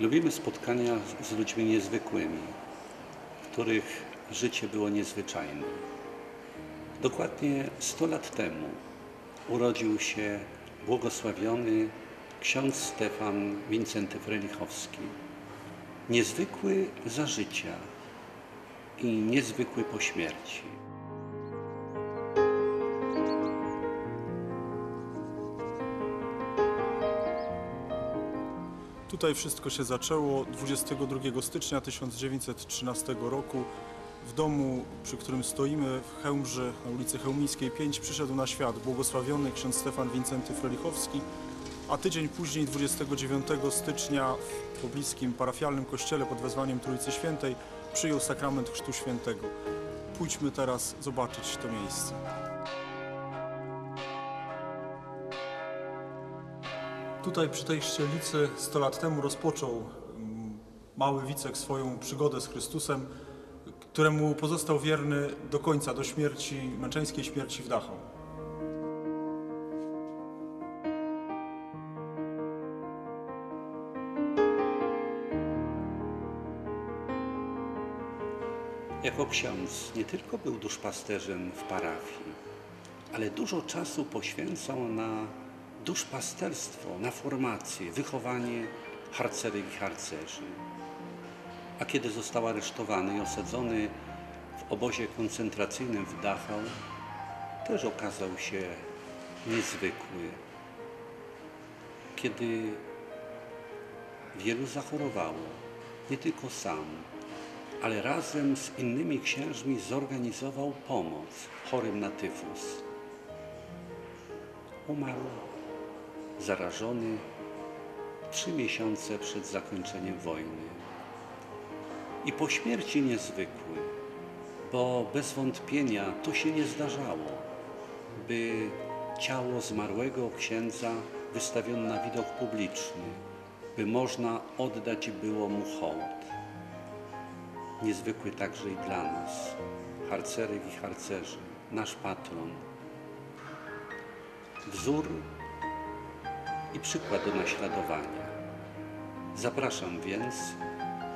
Lubimy spotkania z- ludźmi niezwykłymi, których życie było niezwyczajne. Dokładnie 100 lat temu urodził się błogosławiony ksiądz Stefan Wincenty Frelichowski. Niezwykły za życia i niezwykły po śmierci. Tutaj wszystko się zaczęło 22 stycznia 1913 roku. W domu, przy którym stoimy w Chełmży, na ulicy Chełmińskiej 5, przyszedł na świat błogosławiony ksiądz Stefan Wincenty Frelichowski, a tydzień później, 29 stycznia, w pobliskim parafialnym kościele pod wezwaniem Trójcy Świętej przyjął sakrament Chrztu Świętego. Pójdźmy teraz zobaczyć to miejsce. Tutaj przy tej ścielnicy 100 lat temu rozpoczął mm, mały Wicek swoją przygodę z Chrystusem, któremu pozostał wierny do końca, do śmierci, męczeńskiej śmierci w Dachau. Jako ksiądz nie tylko był duszpasterzem w parafii, ale dużo czasu poświęcał na duszpasterstwo, na formację, wychowanie harcerek i harcerzy. A kiedy został aresztowany i osadzony w obozie koncentracyjnym w Dachau, też okazał się niezwykły. Kiedy wielu zachorowało, nie tylko sam, ale razem z innymi księżmi zorganizował pomoc chorym na tyfus. Umarł zarażony trzy miesiące przed zakończeniem wojny. I po śmierci niezwykły, bo bez wątpienia to się nie zdarzało, by ciało zmarłego księdza wystawiono na widok publiczny, by można oddać było mu hołd niezwykły także i dla nas, harcerek i harcerzy, nasz patron. Wzór i przykład do naśladowania. Zapraszam więc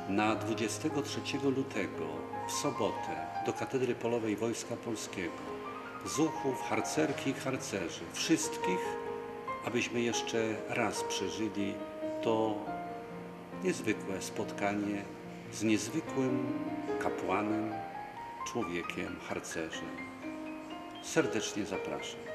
na 23 lutego w sobotę do Katedry Polowej Wojska Polskiego. Zuchów, harcerki i harcerzy, wszystkich, abyśmy jeszcze raz przeżyli to niezwykłe spotkanie z niezwykłym kapłanem, człowiekiem, harcerzem. Serdecznie zapraszam.